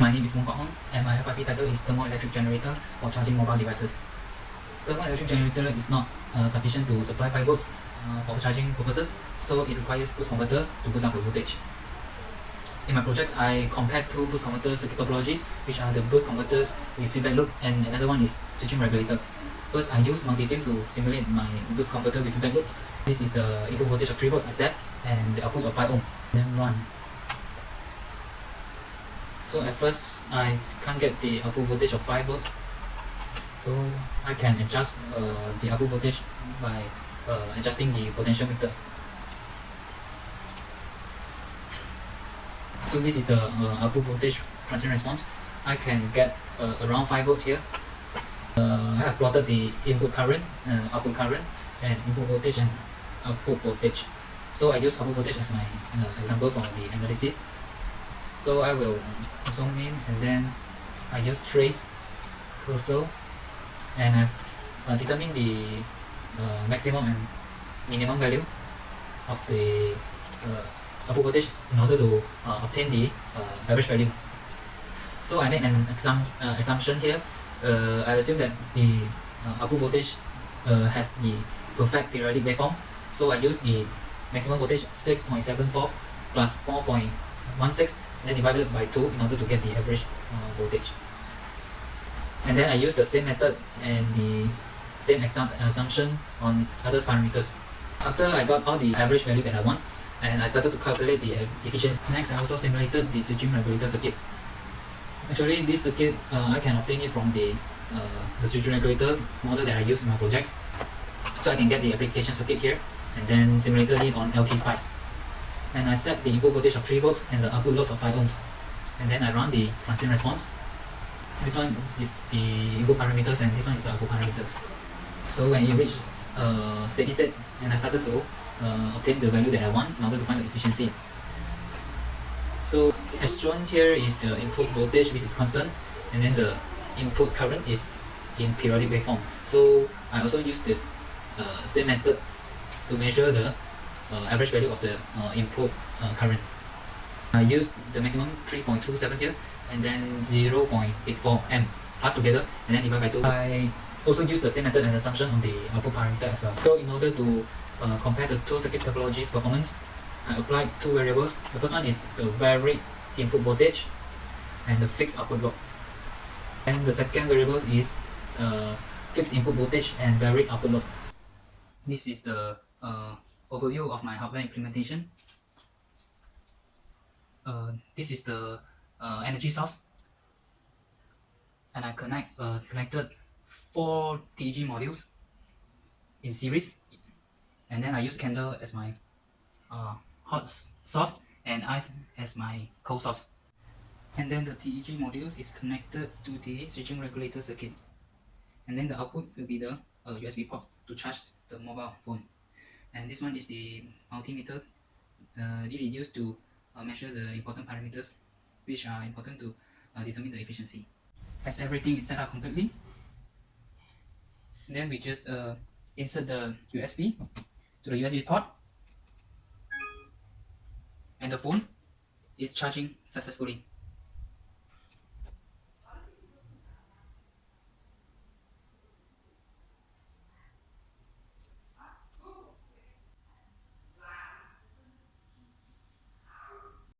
My name is Wong Kok Hong and my FYP title is Thermoelectric Generator for Charging Mobile Devices. Thermoelectric generator is not uh, sufficient to supply 5 volts uh, for charging purposes, so it requires boost converter to boost up the voltage. In my projects, I compared two boost converter circuit topologies, which are the boost converters with feedback loop and another one is switching regulator. First, I use multisim to simulate my boost converter with feedback loop. This is the input voltage of 3 volts I set and the output of 5 ohm. Then run. So at first, I can't get the output voltage of 5 volts. So I can adjust uh, the output voltage by uh, adjusting the potentiometer. So this is the uh, output voltage transient response. I can get uh, around 5 volts here. Uh, I have plotted the input current, uh, output current, and input voltage and output voltage. So I use output voltage as my example for the analysis. So I will zoom in and then I use trace cursor and I've uh, determined the uh, maximum and minimum value of the uh, output voltage in order to uh, obtain the uh, average value. So I made an exam uh, assumption here. Uh, I assume that the uh, output voltage uh, has the perfect periodic waveform. So I use the maximum voltage 6.74 plus 4.16 and then divided by 2 in order to get the average uh, voltage. And then I use the same method and the same assumption on other parameters. After I got all the average value that I want, and I started to calculate the efficiency. Next, I also simulated the switching regulator circuit. Actually, this circuit, uh, I can obtain it from the, uh, the switching regulator model that I use in my projects. So I can get the application circuit here, and then simulated it on LT Spice. And I set the input voltage of 3 volts and the output loss of 5 ohms. And then I run the transient response. This one is the input parameters and this one is the output parameters. So when it reached uh, steady state and I started to uh, obtain the value that I want in order to find the efficiencies. So as shown here is the input voltage which is constant and then the input current is in periodic waveform. So I also use this uh, same method to measure the average value of the uh, input uh, current. I used the maximum 3.27 here and then 0.84 M plus together and then divide by 2. I also use the same method and assumption on the output parameter as well. So in order to uh, compare the two circuit topologies performance, I applied two variables. The first one is the varied input voltage and the fixed output load. And the second variable is uh, fixed input voltage and varied output load. This is the uh, overview of my hardware implementation. Uh, this is the uh, energy source. And I connect uh, connected four TEG modules in series. And then I use candle as my uh, hot source and ice as my cold source and then the TEG modules is connected to the switching regulator circuit. And then the output will be the uh, USB port to charge the mobile phone and this one is the multimeter. Uh, it is used to uh, measure the important parameters which are important to uh, determine the efficiency. As everything is set up completely then we just uh, insert the USB to the USB port. And the phone is charging successfully